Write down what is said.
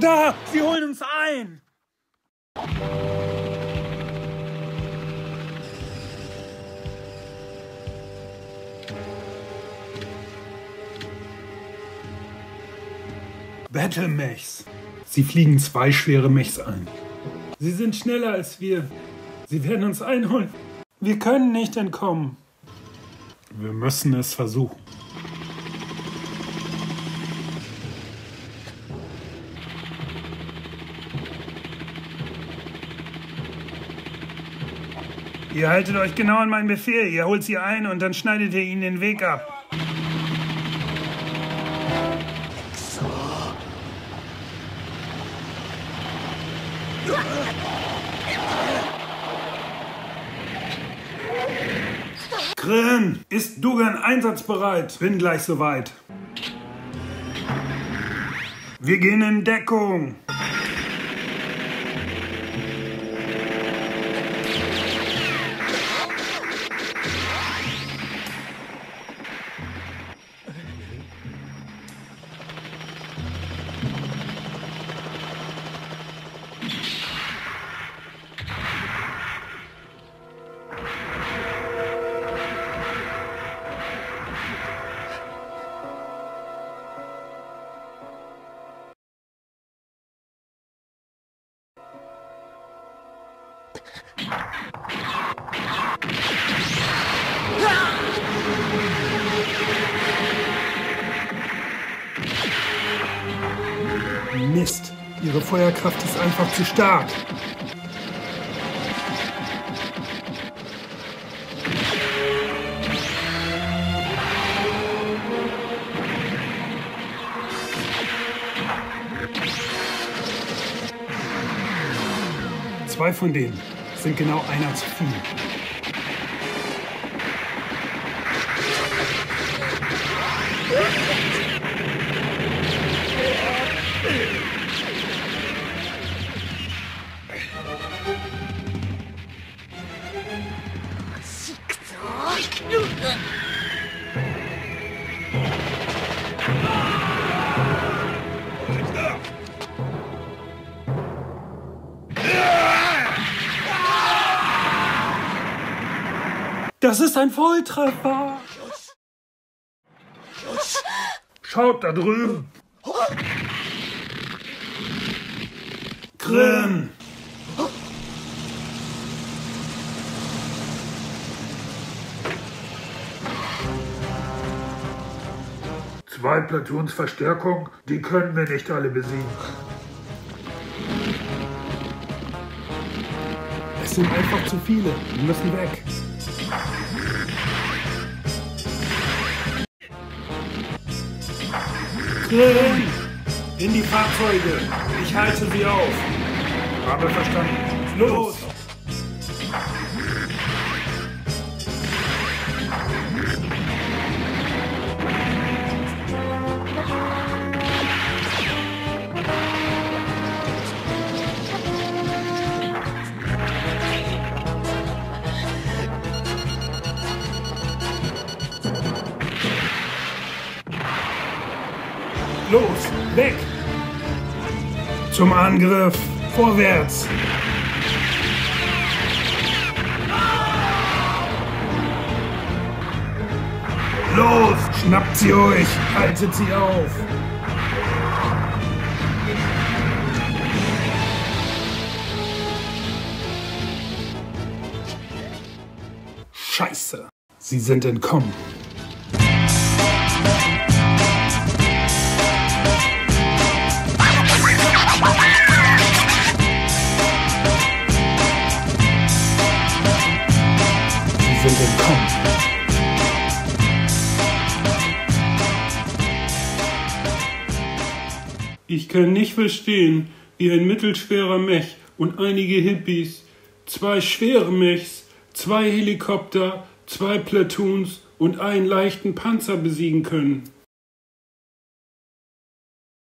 Da! Sie holen uns ein! Battle-Mechs. Sie fliegen zwei schwere Mechs ein. Sie sind schneller als wir. Sie werden uns einholen. Wir können nicht entkommen. Wir müssen es versuchen. Ihr haltet euch genau an meinen Befehl. Ihr holt sie ein und dann schneidet ihr ihnen den Weg ab. Grin, ist Dugan einsatzbereit? Bin gleich soweit. Wir gehen in Deckung. Mist, ihre Feuerkraft ist einfach zu stark. Zwei von denen sind genau einer zu viel. Das ist ein Volltreffer. Schaut da drüben. Grin. Zwei Platoons Verstärkung, die können wir nicht alle besiegen. Es sind einfach zu viele. Wir müssen weg. Grin! In die Fahrzeuge! Ich halte sie auf! Habe verstanden. Los! Los, weg! Zum Angriff! Vorwärts! Los! Schnappt sie euch! Haltet sie auf! Scheiße! Sie sind entkommen. Sind entkommen. Ich kann nicht verstehen, wie ein mittelschwerer Mech und einige Hippies, zwei schwere Mechs, zwei Helikopter, zwei Platoons und einen leichten Panzer besiegen können.